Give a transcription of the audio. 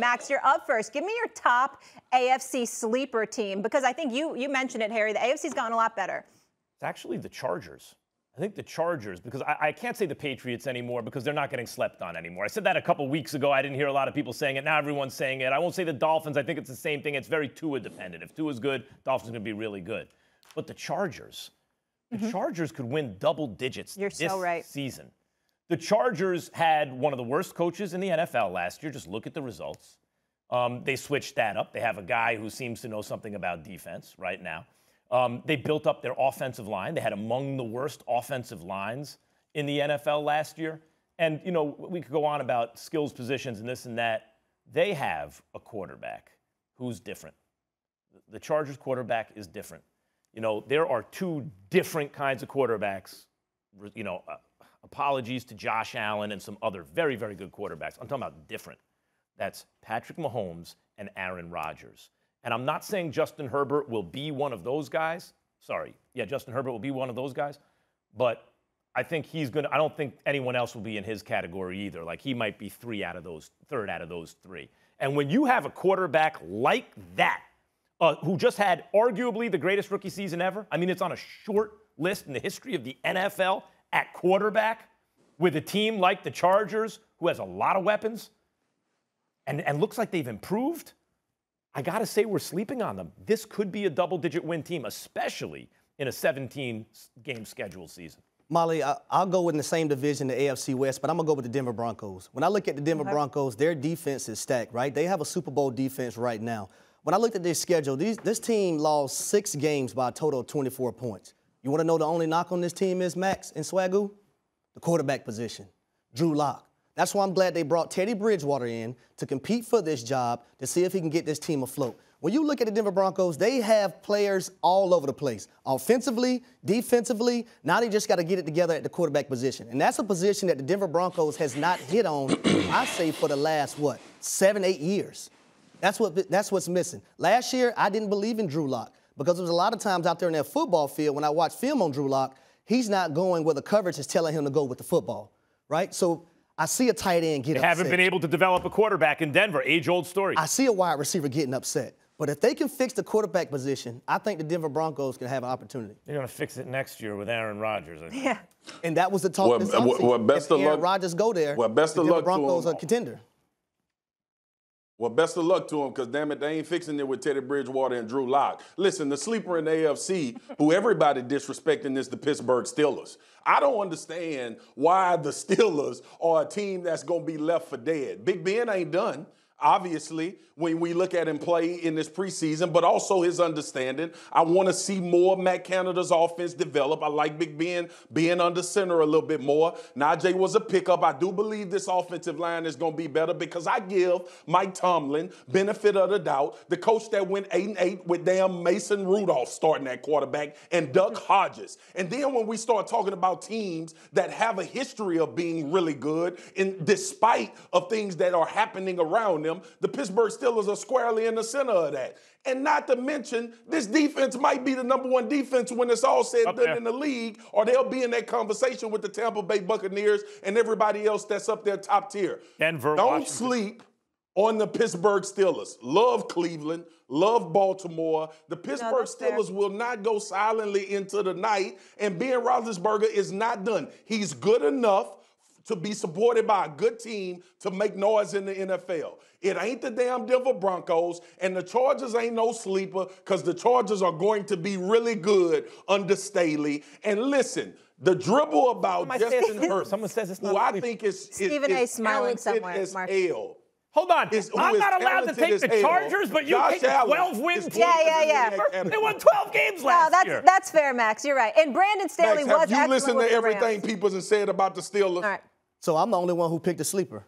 Max, you're up first. Give me your top AFC sleeper team because I think you you mentioned it, Harry. The AFC's gotten a lot better. It's actually the Chargers. I think the Chargers, because I, I, can't say the Patriots anymore because they're not getting slept on anymore. I said that a couple weeks ago. I didn't hear a lot of people saying it. Now everyone's saying it. I won't say the Dolphins. I think it's the same thing. It's very Tua dependent. If Tua's good, Dolphins going to be really good. But the Chargers, the mm-hmm. Chargers could win double digits You're this so right. season. The Chargers had one of the worst coaches in the NFL last year. Just look at the results. Um, they switched that up. They have a guy who seems to know something about defense right now. Um, they built up their offensive line. They had among the worst offensive lines in the NFL last year. And, you know, we could go on about skills positions and this and that. They have a quarterback who's different. The Chargers quarterback is different. You know, there are two different kinds of quarterbacks. You know, apologies to Josh Allen and some other very, very good quarterbacks. I'm talking about different. That's Patrick Mahomes and Aaron Rodgers. And I'm not saying Justin Herbert will be one of those guys. Sorry. Yeah, Justin Herbert will be one of those guys. But I think he's going to, I don't think anyone else will be in his category either. Like he might be three out of those, third out of those three. And when you have a quarterback like that, uh, who just had arguably the greatest rookie season ever, I mean, it's on a short list in the history of the NFL at quarterback with a team like the Chargers, who has a lot of weapons and, and looks like they've improved. I got to say, we're sleeping on them. This could be a double digit win team, especially in a 17 game schedule season. Molly, I, will go in the same division, the AFC West, but I'm going to go with the Denver Broncos. When I look at the Denver okay. Broncos, their defense is stacked, right? They have a Super Bowl defense right now. When I looked at their schedule, these, this team lost six games by a total of 24 points. You want to know the only knock on this team is, Max and Swagu? The quarterback position. Drew Lock. That's why I'm glad they brought Teddy Bridgewater in to compete for this job to see if he can get this team afloat. When you look at the Denver Broncos, they have players all over the place. Offensively, defensively, now they just got to get it together at the quarterback position. And that's a position that the Denver Broncos has not hit on, I say, for the last, what, seven, eight years. That's, what, that's what's missing. Last year, I didn't believe in Drew Lock because there was a lot of times out there in that football field when I watched film on Drew Lock, he's not going where the coverage is telling him to go with the football, right? So I see a tight end get they upset. haven't been able to develop a quarterback in Denver. Age old story. I see a wide receiver getting upset. But if they can fix the quarterback position, I think the Denver Broncos can have an opportunity. They're going to fix it next year with Aaron Rodgers. Yeah. And that was the talk well, this well, well, best if of Aaron luck. Rodgers go there. Well, best the of Denver luck Broncos to are contender. Well, best of luck to him, because damn it, they ain't fixing it with Teddy Bridgewater and Drew Lock. Listen, the sleeper in the AFC, who everybody disrespecting, is the Pittsburgh Steelers. I don't understand why the Steelers are a team that's going to be left for dead. Big Ben ain't done obviously, when we look at him play in this preseason, but also his understanding. I want to see more Matt Canada's offense develop. I like Big Ben being under center a little bit more. Najee was a pickup. I do believe this offensive line is going to be better because I give Mike Tomlin benefit of the doubt, the coach that went 8 and 8 with damn Mason Rudolph starting at quarterback and Doug mm-hmm. Hodges. And then when we start talking about teams that have a history of being really good, in despite of things that are happening around them, them. The Pittsburgh Steelers are squarely in the center of that. And not to mention, this defense might be the number one defense when it's all said and done in the league, or they'll be in that conversation with the Tampa Bay Buccaneers and everybody else that's up there top tier. Denver, Don't Washington. sleep on the Pittsburgh Steelers. Love Cleveland, love Baltimore. The Pittsburgh no, Steelers fair. will not go silently into the night, and Ben Roethlisberger is not done. He's good enough to be supported by a good team to make noise in the NFL. It ain't the damn Denver Broncos, and the Chargers ain't no sleeper because the Chargers are going to be really good under Staley. And listen, the dribble about Justin Herbert, someone says it's not who I think is, is, Stephen is A. smiling somewhere. As L. Hold on. Is, I'm not allowed to take the Chargers, but you Josh take the 12 wins. Yeah, yeah, yeah. They won 12 games last no, that's, year. That's fair, Max. You're right. And Brandon Staley Max, was have you listened to everything people have said about the Steelers? All right. So I'm the only one who picked a sleeper.